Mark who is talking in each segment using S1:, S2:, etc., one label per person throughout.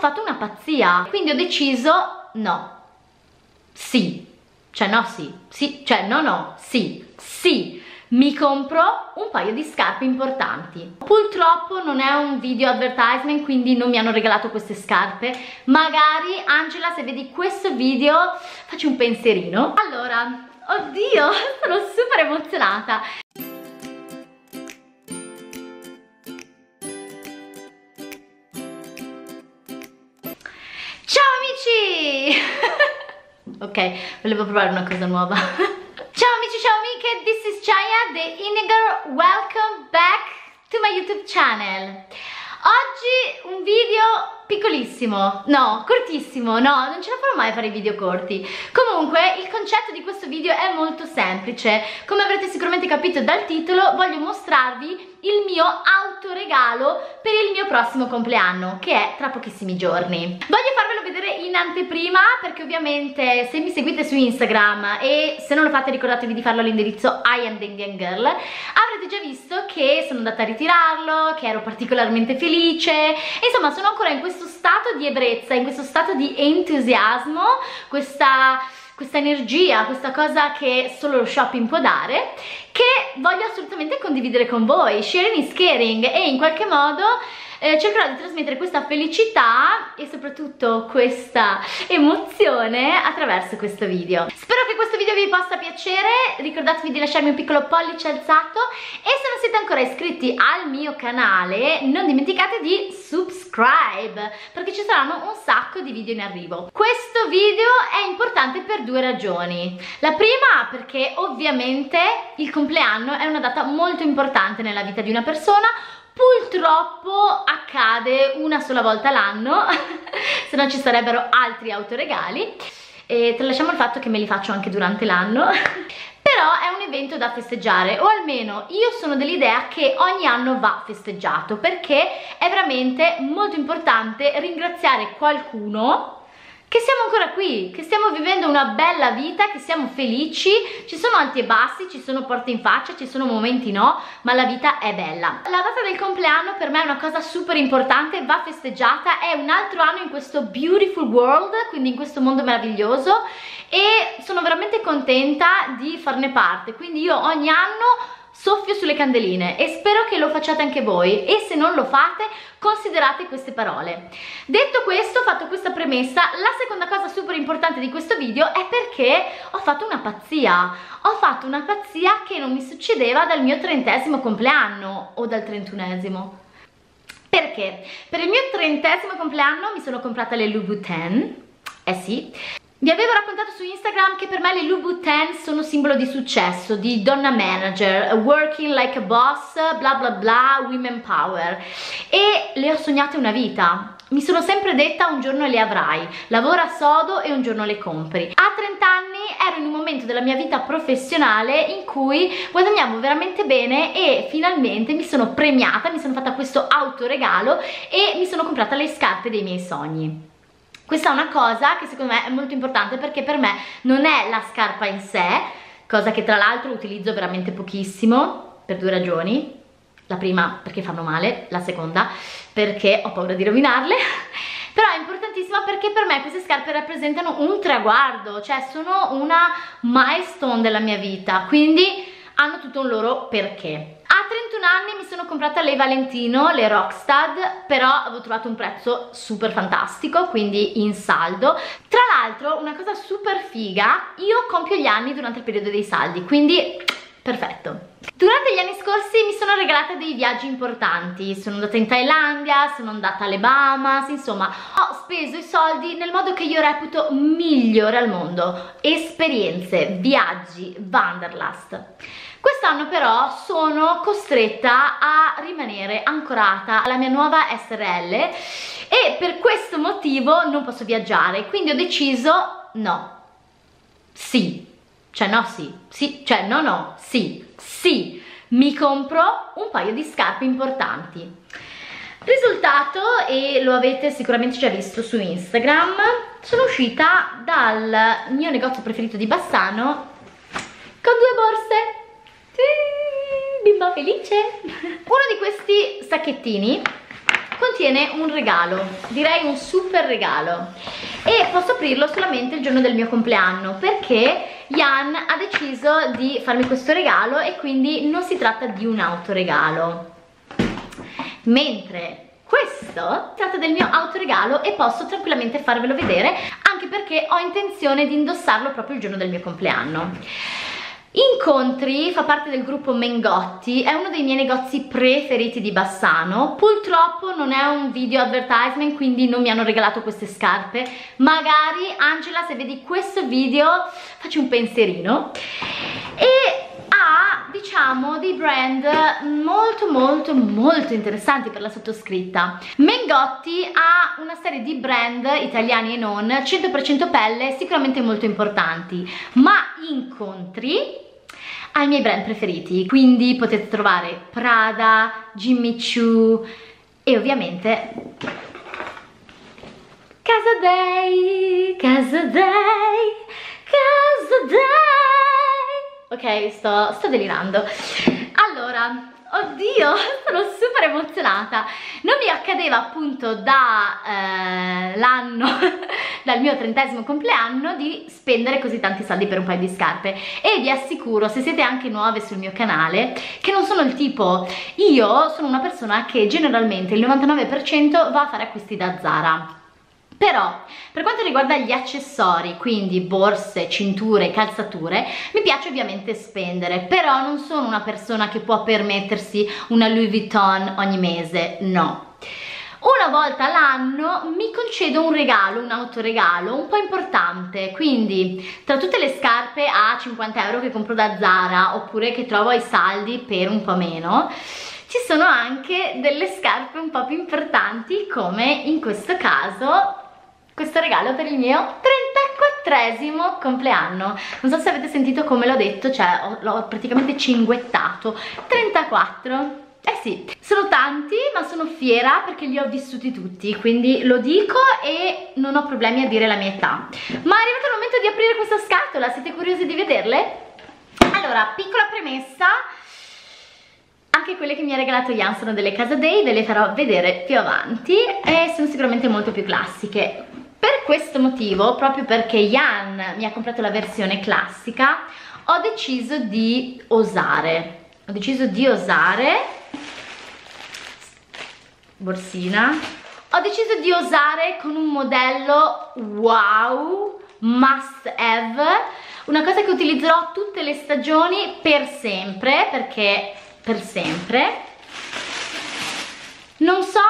S1: fatto una pazzia, quindi ho deciso no, sì, cioè no sì, sì, cioè no no, sì, sì, mi compro un paio di scarpe importanti. Purtroppo non è un video advertisement, quindi non mi hanno regalato queste scarpe. Magari, Angela, se vedi questo video, facci un pensierino. Allora, oddio, sono super emozionata. Ok, volevo provare una cosa nuova. ciao amici, ciao amiche, this is Chaya, the Iniger. Welcome back to my YouTube channel. Oggi un video piccolissimo, no, cortissimo, no, non ce la farò mai fare i video corti. Comunque, il concetto di questo video è molto semplice. Come avrete sicuramente capito dal titolo, voglio mostrarvi il mio autoregalo per il mio prossimo compleanno, che è tra pochissimi giorni. Voglio farvelo vedere in anteprima, perché ovviamente se mi seguite su Instagram e se non lo fate ricordatevi di farlo all'indirizzo I am Dengen Girl, avrete già visto che sono andata a ritirarlo, che ero particolarmente felice, insomma sono ancora in questo stato di ebbrezza, in questo stato di entusiasmo, questa questa energia, questa cosa che solo lo shopping può dare, che voglio assolutamente condividere con voi. Sharing is caring e in qualche modo eh, cercherò di trasmettere questa felicità e soprattutto questa emozione attraverso questo video. Spero che questo video vi possa piacere, ricordatevi di lasciarmi un piccolo pollice alzato e se non siete ancora iscritti al mio canale non dimenticate di subscribe perché ci saranno un sacco di video in arrivo. Questo video è importante per due ragioni. La prima perché ovviamente il compleanno è una data molto importante nella vita di una persona purtroppo accade una sola volta l'anno se no ci sarebbero altri autoregali. E tralasciamo il fatto che me li faccio anche durante l'anno. Però è un evento da festeggiare o almeno io sono dell'idea che ogni anno va festeggiato perché è veramente molto importante ringraziare qualcuno che siamo ancora qui, che stiamo vivendo una bella vita, che siamo felici, ci sono alti e bassi, ci sono porte in faccia, ci sono momenti no, ma la vita è bella. La data del compleanno per me è una cosa super importante, va festeggiata, è un altro anno in questo beautiful world, quindi in questo mondo meraviglioso e sono veramente contenta di farne parte, quindi io ogni anno soffio sulle candeline e spero che lo facciate anche voi e se non lo fate considerate queste parole. Detto questo, fatto questa premessa, la seconda cosa super importante di questo video è perché ho fatto una pazzia. Ho fatto una pazzia che non mi succedeva dal mio trentesimo compleanno o dal trentunesimo. Perché? Per il mio trentesimo compleanno mi sono comprata le Louboutin, eh sì, vi avevo raccontato su Instagram che per me le Louboutin sono simbolo di successo, di donna manager, working like a boss, bla bla bla, women power e le ho sognate una vita. Mi sono sempre detta un giorno le avrai, lavora sodo e un giorno le compri. A 30 anni ero in un momento della mia vita professionale in cui guadagnavo veramente bene e finalmente mi sono premiata, mi sono fatta questo autoregalo e mi sono comprata le scarpe dei miei sogni. Questa è una cosa che secondo me è molto importante perché per me non è la scarpa in sé, cosa che tra l'altro utilizzo veramente pochissimo per due ragioni. La prima perché fanno male, la seconda perché ho paura di rovinarle. Però è importantissima perché per me queste scarpe rappresentano un traguardo, cioè sono una milestone della mia vita, quindi hanno tutto un loro perché. A 31 anni mi sono comprata le Valentino, le Rockstad, però avevo trovato un prezzo super fantastico, quindi in saldo. Tra l'altro, una cosa super figa, io compio gli anni durante il periodo dei saldi, quindi perfetto. Durante gli anni scorsi mi sono regalata dei viaggi importanti, sono andata in Thailandia, sono andata alle Bahamas, insomma ho speso i soldi nel modo che io reputo migliore al mondo, esperienze, viaggi, wanderlust. Quest'anno però sono costretta a rimanere ancorata alla mia nuova SRL e per questo motivo non posso viaggiare, quindi ho deciso no, sì, cioè no sì, sì, cioè no no, sì, sì, mi compro un paio di scarpe importanti. Risultato, e lo avete sicuramente già visto su Instagram, sono uscita dal mio negozio preferito di Bassano con due borse felice. Uno di questi sacchettini contiene un regalo, direi un super regalo. E posso aprirlo solamente il giorno del mio compleanno perché Jan ha deciso di farmi questo regalo e quindi non si tratta di un autoregalo. Mentre questo tratta del mio autoregalo e posso tranquillamente farvelo vedere anche perché ho intenzione di indossarlo proprio il giorno del mio compleanno Incontri fa parte del gruppo Mengotti, è uno dei miei negozi preferiti di Bassano. Purtroppo non è un video advertisement, quindi non mi hanno regalato queste scarpe. Magari, Angela, se vedi questo video, facci un pensierino. E ha, diciamo, dei brand molto molto molto interessanti per la sottoscritta. Mengotti ha una serie di brand italiani e non, 100% pelle, sicuramente molto importanti, ma incontri ai miei brand preferiti, quindi potete trovare Prada, Jimmy Choo e ovviamente Casa Day, Casa Day, Casa Day. Ok, sto, sto delirando. Allora, Oddio, sono super emozionata. Non mi accadeva appunto dall'anno, eh, dal mio trentesimo compleanno, di spendere così tanti soldi per un paio di scarpe. E vi assicuro, se siete anche nuove sul mio canale, che non sono il tipo... Io sono una persona che generalmente il 99% va a fare acquisti da Zara però per quanto riguarda gli accessori, quindi borse, cinture, calzature, mi piace ovviamente spendere, però non sono una persona che può permettersi una Louis Vuitton ogni mese, no. Una volta all'anno mi concedo un regalo, un autoregalo un po' importante, quindi tra tutte le scarpe a 50 euro che compro da Zara oppure che trovo ai saldi per un po' meno, ci sono anche delle scarpe un po' più importanti come in questo caso questo regalo per il mio 34esimo compleanno non so se avete sentito come l'ho detto cioè l'ho praticamente cinguettato 34 eh sì, sono tanti ma sono fiera perché li ho vissuti tutti, quindi lo dico e non ho problemi a dire la mia età. Ma è arrivato il momento di aprire questa scatola, siete curiosi di vederle? Allora, piccola premessa, anche quelle che mi ha regalato Jan sono delle Casa Day, ve le farò vedere più avanti e sono sicuramente molto più classiche. Per questo motivo, proprio perché Jan mi ha comprato la versione classica, ho deciso di osare. Ho deciso di osare borsina. Ho deciso di osare con un modello wow, must have, una cosa che utilizzerò tutte le stagioni per sempre, perché per sempre. Non so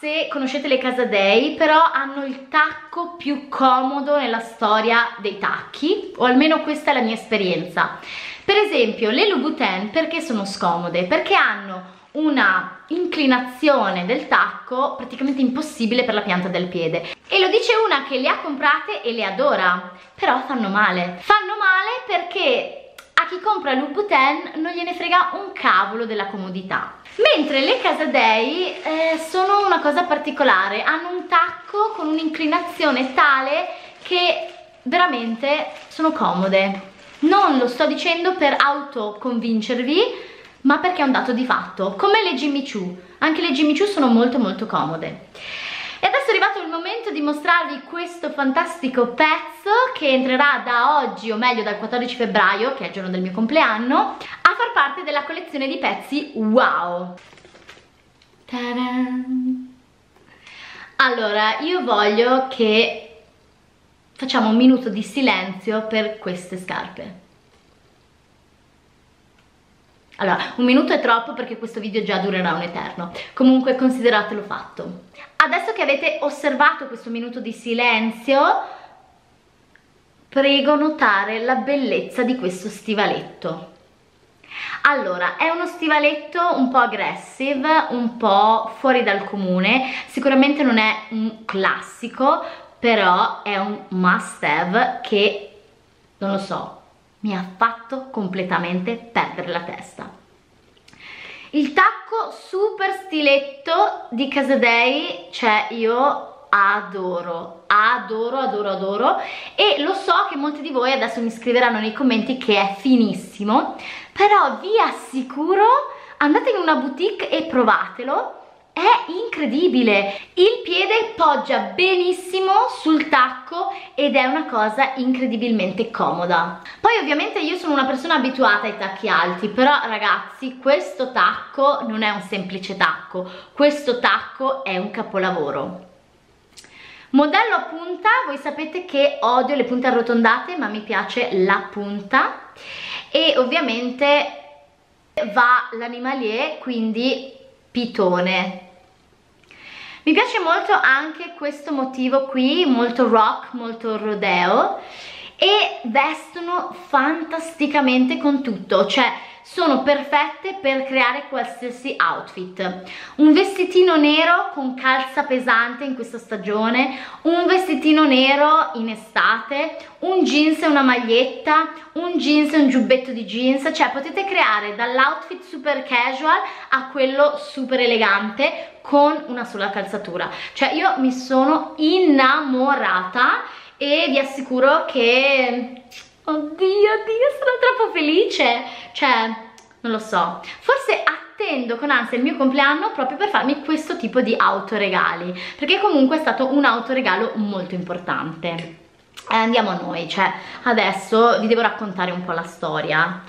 S1: se conoscete le Casadei, però hanno il tacco più comodo nella storia dei tacchi, o almeno questa è la mia esperienza. Per esempio, le Louboutin perché sono scomode? Perché hanno una inclinazione del tacco praticamente impossibile per la pianta del piede e lo dice una che le ha comprate e le adora però fanno male fanno male perché a chi compra Louboutin non gliene frega un cavolo della comodità mentre le Casadei eh, sono una cosa particolare. Hanno un tacco con un'inclinazione tale che veramente sono comode. Non lo sto dicendo per autoconvincervi ma perché è un dato di fatto. Come le Jimmy Choo. Anche le Jimmy Choo sono molto molto comode e adesso è arrivato il momento di mostrarvi questo fantastico pezzo che entrerà da oggi, o meglio dal 14 febbraio, che è il giorno del mio compleanno, a far parte della collezione di pezzi Wow! Allora, io voglio che facciamo un minuto di silenzio per queste scarpe. Allora, un minuto è troppo perché questo video già durerà un eterno. Comunque consideratelo fatto. Adesso che avete osservato questo minuto di silenzio, prego notare la bellezza di questo stivaletto. Allora, è uno stivaletto un po' aggressive, un po' fuori dal comune, sicuramente non è un classico, però è un must have che, non lo so, mi ha fatto completamente perdere la testa. Il tacco super stiletto di Casadei, cioè io adoro, adoro, adoro, adoro e lo so che molti di voi adesso mi scriveranno nei commenti che è finissimo, però vi assicuro andate in una boutique e provatelo, è incredibile. Il piede poggia benissimo sul tacco ed è una cosa incredibilmente comoda. Poi ovviamente io sono una persona abituata ai tacchi alti però ragazzi questo tacco non è un semplice tacco. Questo tacco è un capolavoro. Modello a punta voi sapete che odio le punte arrotondate ma mi piace la punta. E ovviamente va l'animalier quindi pitone mi piace molto anche questo motivo qui, molto rock, molto rodeo e vestono fantasticamente con tutto, cioè sono perfette per creare qualsiasi outfit. Un vestitino nero con calza pesante in questa stagione un vestitino nero in estate un jeans e una maglietta un jeans e un giubbetto di jeans. Cioè potete creare dall'outfit super casual a quello super elegante con una sola calzatura. Cioè io mi sono innamorata e vi assicuro che oddio oddio sono troppo felice. Cioè non lo so. Forse attendo con ansia il mio compleanno proprio per farmi questo tipo di autoregali perché comunque è stato un autoregalo molto importante. Eh, andiamo a noi cioè adesso vi devo raccontare un po' la storia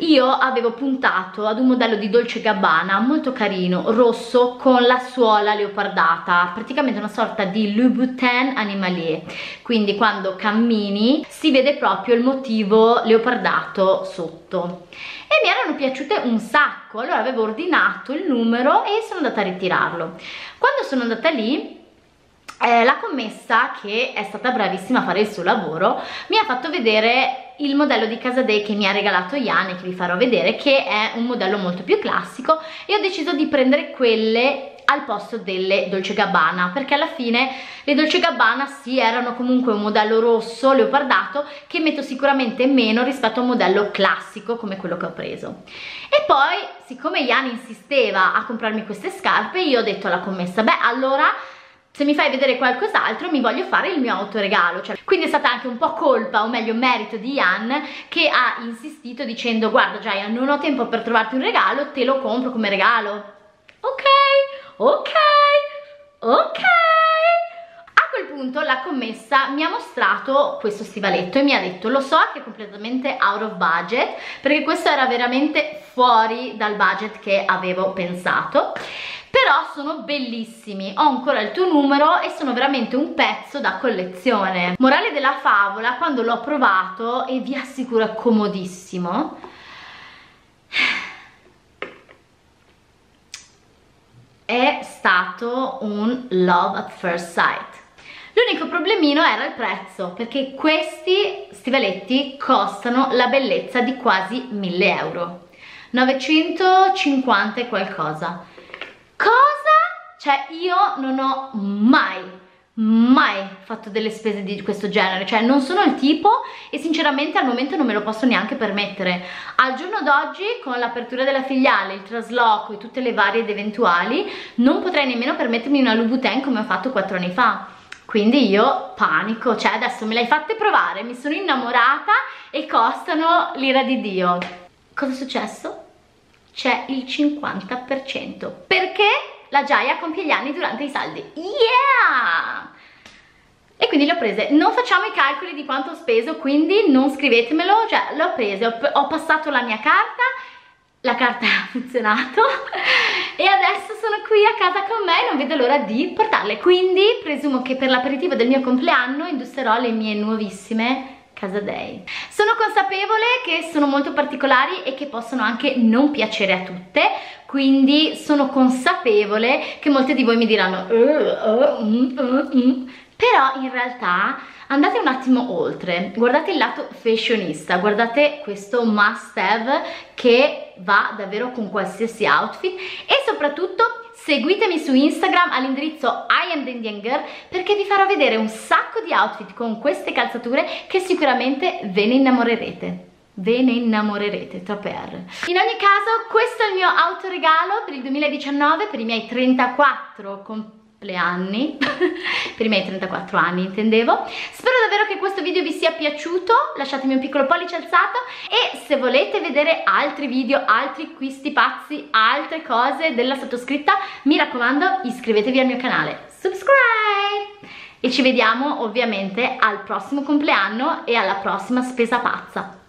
S1: io avevo puntato ad un modello di Dolce Gabbana molto carino, rosso con la suola leopardata, praticamente una sorta di Louboutin animalier, quindi quando cammini si vede proprio il motivo leopardato sotto e mi erano piaciute un sacco, allora avevo ordinato il numero e sono andata a ritirarlo. Quando sono andata lì eh, la commessa che è stata bravissima a fare il suo lavoro mi ha fatto vedere il modello di Casadei che mi ha regalato Ian e che vi farò vedere che è un modello molto più classico e ho deciso di prendere quelle al posto delle Dolce Gabbana perché alla fine le Dolce Gabbana sì erano comunque un modello rosso leopardato che metto sicuramente meno rispetto a un modello classico come quello che ho preso. E poi siccome Ian insisteva a comprarmi queste scarpe io ho detto alla commessa beh allora se mi fai vedere qualcos'altro mi voglio fare il mio autoregalo. Cioè, quindi è stata anche un po' colpa o meglio merito di Ian che ha insistito dicendo guarda Giaia non ho tempo per trovarti un regalo te lo compro come regalo. Ok ok ok. Punto la commessa mi ha mostrato questo stivaletto e mi ha detto lo so che è completamente out of budget perché questo era veramente fuori dal budget che avevo pensato però sono bellissimi ho ancora il tuo numero e sono veramente un pezzo da collezione morale della favola quando l'ho provato e vi assicuro è comodissimo è stato un love at first sight L'unico problemino era il prezzo, perché questi stivaletti costano la bellezza di quasi 1000 euro. 950 e qualcosa. Cosa? Cioè io non ho mai, mai fatto delle spese di questo genere, cioè non sono il tipo e sinceramente al momento non me lo posso neanche permettere. Al giorno d'oggi con l'apertura della filiale, il trasloco e tutte le varie ed eventuali non potrei nemmeno permettermi una Louboutin come ho fatto 4 anni fa. Quindi io panico, cioè adesso me l'hai fatte provare, mi sono innamorata e costano l'ira di Dio. Cosa è successo? C'è il 50% perché la Giaia compie gli anni durante i saldi. Yeah! e quindi le ho prese. Non facciamo i calcoli di quanto ho speso quindi non scrivetemelo. Cioè le ho prese, ho, ho passato la mia carta. La carta ha funzionato. E adesso sono qui a casa con me e non vedo l'ora di portarle. Quindi presumo che per l'aperitivo del mio compleanno indusserò le mie nuovissime Casa Day. Sono consapevole che sono molto particolari e che possono anche non piacere a tutte, quindi sono consapevole che molte di voi mi diranno uh, uh, uh, però in realtà andate un attimo oltre, guardate il lato fashionista, guardate questo must have che va davvero con qualsiasi outfit e soprattutto Seguitemi su Instagram all'indirizzo I am the Indian Girl perché vi farò vedere un sacco di outfit con queste calzature che sicuramente ve ne innamorerete ve ne innamorerete, troppe R. In ogni caso questo è il mio autoregalo per il 2019, per i miei 34 compleanni compleanni per i miei 34 anni intendevo. Spero davvero che questo video vi sia piaciuto lasciatemi un piccolo pollice alzato e se volete vedere altri video altri acquisti pazzi altre cose della sottoscritta mi raccomando iscrivetevi al mio canale. Subscribe! E ci vediamo ovviamente al prossimo compleanno e alla prossima spesa pazza